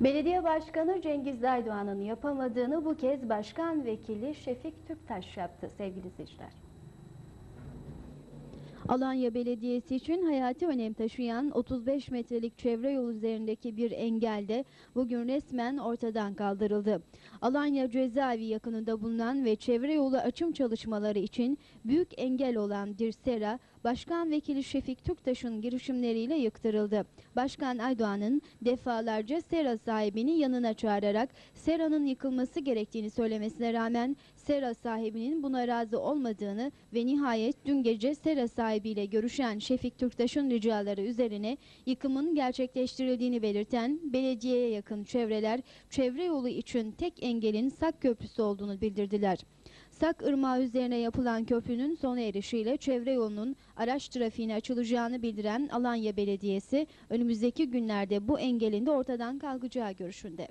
Belediye Başkanı Cengiz Aydoğan'ın yapamadığını bu kez Başkan Vekili Şefik Tüptaş yaptı sevgili izleyiciler. Alanya Belediyesi için hayati önem taşıyan 35 metrelik çevre yolu üzerindeki bir engel de bugün resmen ortadan kaldırıldı. Alanya cezaevi yakınında bulunan ve çevre yolu açım çalışmaları için büyük engel olan Dirsera, Başkan Vekili Şefik Türktaş'ın girişimleriyle yıktırıldı. Başkan Aydoğan'ın defalarca sera sahibini yanına çağırarak seranın yıkılması gerektiğini söylemesine rağmen sera sahibinin buna razı olmadığını ve nihayet dün gece sera sahibiyle görüşen Şefik Türktaş'ın ricaları üzerine yıkımın gerçekleştirildiğini belirten belediyeye yakın çevreler çevre yolu için tek engelin Sak Köprüsü olduğunu bildirdiler. Sak Irmağı üzerine yapılan köprünün sona erişiyle çevre yolunun araç trafiğine açılacağını bildiren Alanya Belediyesi önümüzdeki günlerde bu engelin de ortadan kalkacağı görüşünde.